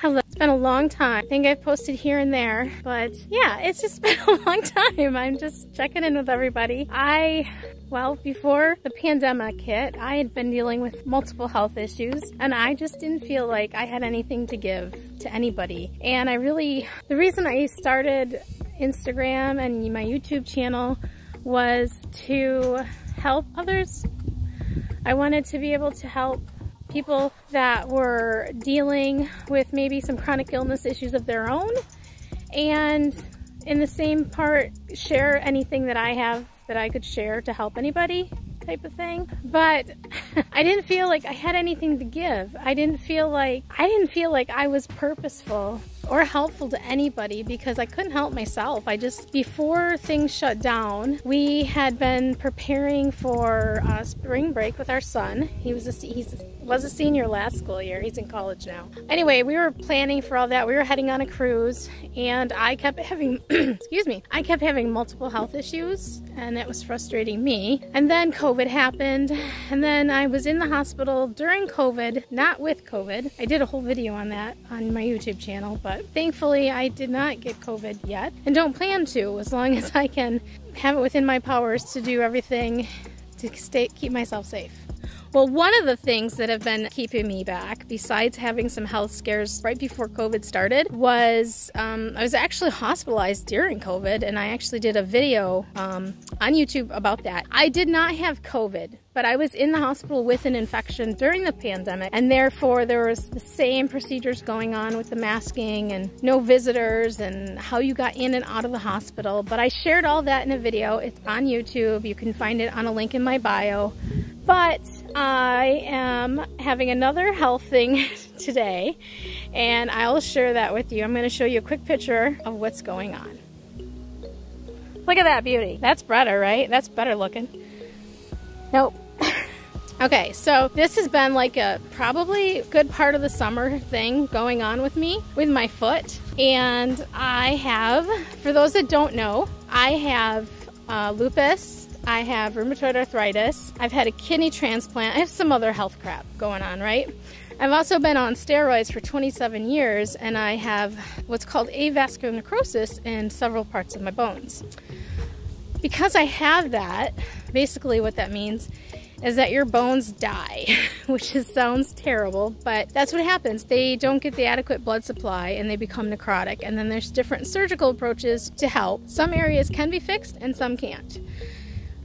Hello. It's been a long time. I think I've posted here and there, but yeah, it's just been a long time. I'm just checking in with everybody. I, well, before the pandemic hit, I had been dealing with multiple health issues and I just didn't feel like I had anything to give to anybody. And I really, the reason I started Instagram and my YouTube channel was to help others. I wanted to be able to help people that were dealing with maybe some chronic illness issues of their own and in the same part share anything that I have that I could share to help anybody type of thing. But I didn't feel like I had anything to give. I didn't feel like I didn't feel like I was purposeful or helpful to anybody because I couldn't help myself. I just, before things shut down, we had been preparing for uh, spring break with our son. He was a, he's, was a senior last school year. He's in college now. Anyway, we were planning for all that. We were heading on a cruise and I kept having, excuse me, I kept having multiple health issues and it was frustrating me. And then COVID happened and then I was in the hospital during COVID, not with COVID. I did a whole video on that on my YouTube channel, but thankfully I did not get COVID yet and don't plan to as long as I can have it within my powers to do everything to stay keep myself safe. Well, one of the things that have been keeping me back, besides having some health scares right before COVID started, was um, I was actually hospitalized during COVID, and I actually did a video um, on YouTube about that. I did not have COVID, but I was in the hospital with an infection during the pandemic, and therefore there was the same procedures going on with the masking and no visitors and how you got in and out of the hospital. But I shared all that in a video. It's on YouTube. You can find it on a link in my bio. But I am having another health thing today and I'll share that with you. I'm going to show you a quick picture of what's going on. Look at that beauty. That's better, right? That's better looking. Nope. Okay, so this has been like a probably good part of the summer thing going on with me with my foot. And I have, for those that don't know, I have uh, lupus I have rheumatoid arthritis. I've had a kidney transplant. I have some other health crap going on, right? I've also been on steroids for 27 years and I have what's called avascular necrosis in several parts of my bones. Because I have that, basically what that means is that your bones die, which is, sounds terrible, but that's what happens. They don't get the adequate blood supply and they become necrotic. And then there's different surgical approaches to help. Some areas can be fixed and some can't.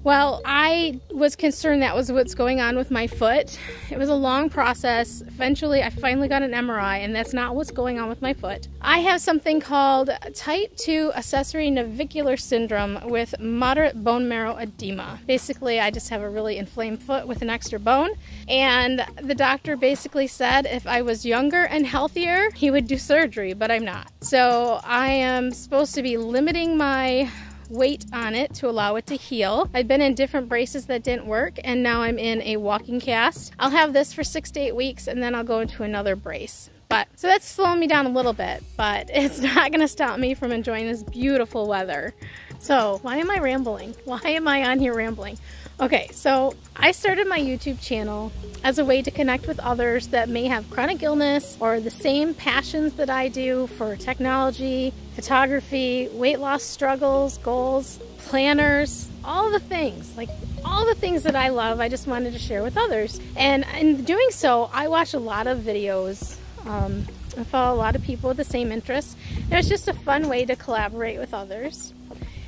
Well, I was concerned that was what's going on with my foot. It was a long process. Eventually, I finally got an MRI, and that's not what's going on with my foot. I have something called type 2 accessory navicular syndrome with moderate bone marrow edema. Basically, I just have a really inflamed foot with an extra bone, and the doctor basically said if I was younger and healthier, he would do surgery, but I'm not. So I am supposed to be limiting my weight on it to allow it to heal. I've been in different braces that didn't work and now I'm in a walking cast. I'll have this for six to eight weeks and then I'll go into another brace. But so that's slowing me down a little bit, but it's not gonna stop me from enjoying this beautiful weather. So why am I rambling? Why am I on here rambling? Okay, so I started my YouTube channel as a way to connect with others that may have chronic illness or the same passions that I do for technology, photography, weight loss struggles, goals, planners, all the things, like all the things that I love, I just wanted to share with others. And in doing so, I watch a lot of videos. Um, I follow a lot of people with the same interests. And it's just a fun way to collaborate with others.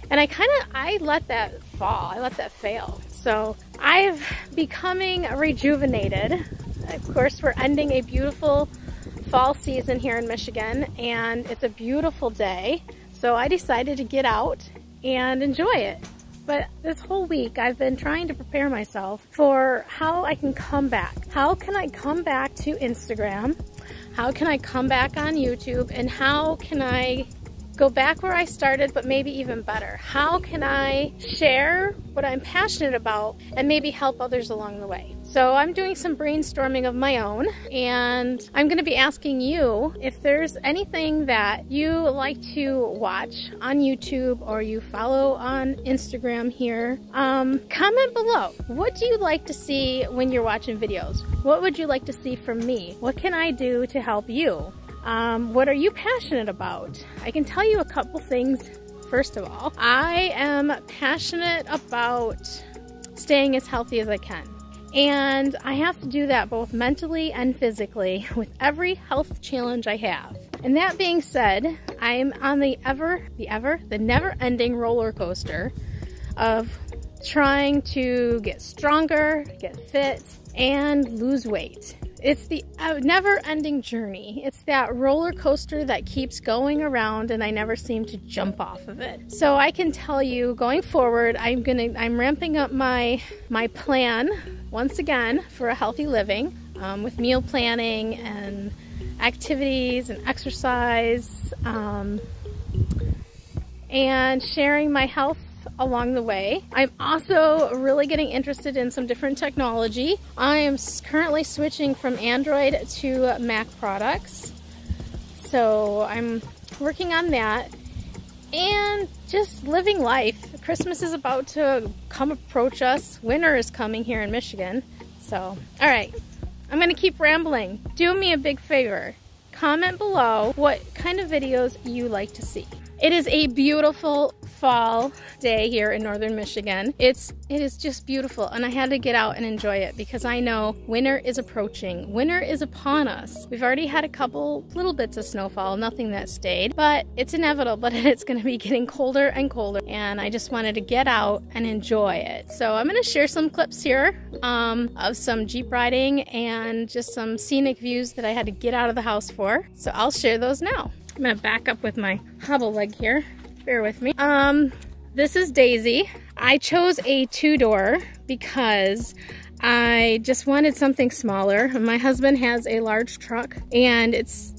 And I kind of, I let that fall. I let that fail. So I've becoming rejuvenated. Of course, we're ending a beautiful fall season here in Michigan and it's a beautiful day. So I decided to get out and enjoy it. But this whole week I've been trying to prepare myself for how I can come back. How can I come back to Instagram? How can I come back on YouTube? And how can I go back where I started, but maybe even better. How can I share what I'm passionate about and maybe help others along the way? So I'm doing some brainstorming of my own and I'm going to be asking you if there's anything that you like to watch on YouTube or you follow on Instagram here. Um, comment below. What do you like to see when you're watching videos? What would you like to see from me? What can I do to help you? Um, what are you passionate about? I can tell you a couple things first of all. I am passionate about staying as healthy as I can. And I have to do that both mentally and physically with every health challenge I have. And that being said, I am on the ever, the ever, the never ending roller coaster of trying to get stronger, get fit, and lose weight. It's the uh, never ending journey. It's that roller coaster that keeps going around and I never seem to jump off of it. So I can tell you going forward, I'm gonna, I'm ramping up my, my plan once again for a healthy living um, with meal planning and activities and exercise um, and sharing my health along the way. I'm also really getting interested in some different technology. I am currently switching from Android to Mac products. So I'm working on that and just living life. Christmas is about to come approach us. Winter is coming here in Michigan. So, all right, I'm gonna keep rambling. Do me a big favor. Comment below what kind of videos you like to see. It is a beautiful fall day here in northern Michigan. It's it is just beautiful and I had to get out and enjoy it because I know winter is approaching. Winter is upon us. We've already had a couple little bits of snowfall, nothing that stayed, but it's inevitable but it's going to be getting colder and colder and I just wanted to get out and enjoy it. So I'm going to share some clips here um, of some Jeep riding and just some scenic views that I had to get out of the house for. So I'll share those now. I'm gonna back up with my hobble leg here. Bear with me. Um, this is Daisy. I chose a two-door because I just wanted something smaller. My husband has a large truck and it's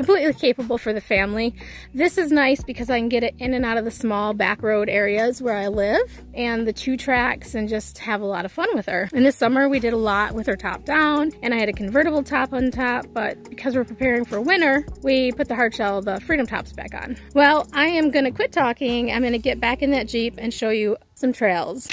completely capable for the family. This is nice because I can get it in and out of the small back road areas where I live and the two tracks and just have a lot of fun with her. In this summer, we did a lot with her top down and I had a convertible top on top, but because we're preparing for winter, we put the hard shell, the Freedom Tops back on. Well, I am gonna quit talking. I'm gonna get back in that Jeep and show you some trails.